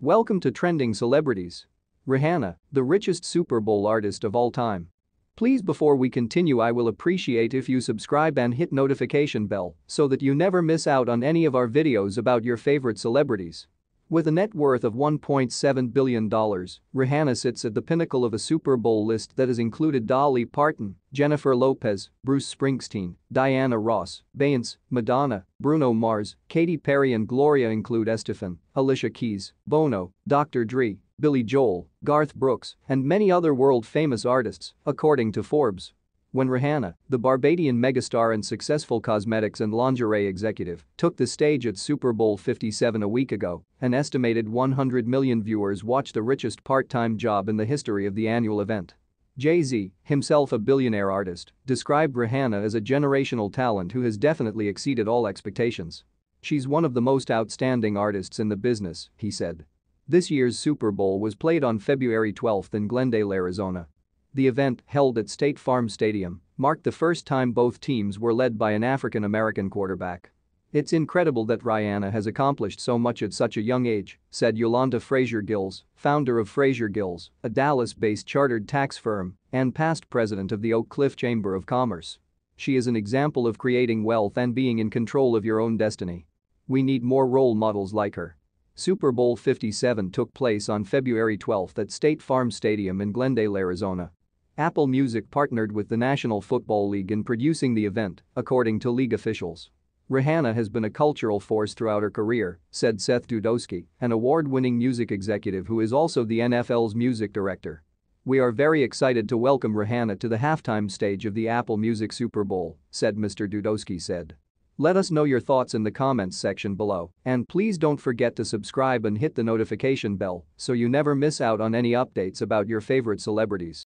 Welcome to Trending Celebrities. Rihanna, the richest Super Bowl artist of all time. Please before we continue I will appreciate if you subscribe and hit notification bell so that you never miss out on any of our videos about your favorite celebrities. With a net worth of $1.7 billion, Rihanna sits at the pinnacle of a Super Bowl list that has included Dolly Parton, Jennifer Lopez, Bruce Springsteen, Diana Ross, Beyonce, Madonna, Bruno Mars, Katy Perry and Gloria include Estefan, Alicia Keys, Bono, Dr. Dre, Billy Joel, Garth Brooks, and many other world-famous artists, according to Forbes. When Rihanna, the Barbadian megastar and successful cosmetics and lingerie executive, took the stage at Super Bowl 57 a week ago, an estimated 100 million viewers watched the richest part-time job in the history of the annual event. Jay-Z, himself a billionaire artist, described Rihanna as a generational talent who has definitely exceeded all expectations. She's one of the most outstanding artists in the business, he said. This year's Super Bowl was played on February 12 in Glendale, Arizona. The event, held at State Farm Stadium, marked the first time both teams were led by an African-American quarterback. It's incredible that Rihanna has accomplished so much at such a young age, said Yolanda Frazier Gills, founder of Frazier Gills, a Dallas-based chartered tax firm and past president of the Oak Cliff Chamber of Commerce. She is an example of creating wealth and being in control of your own destiny. We need more role models like her. Super Bowl 57 took place on February 12 at State Farm Stadium in Glendale, Arizona. Apple Music partnered with the National Football League in producing the event, according to league officials. Rihanna has been a cultural force throughout her career, said Seth Dudowsky, an award-winning music executive who is also the NFL's music director. We are very excited to welcome Rihanna to the halftime stage of the Apple Music Super Bowl, said Mr. Dudowsky said. Let us know your thoughts in the comments section below and please don't forget to subscribe and hit the notification bell so you never miss out on any updates about your favorite celebrities.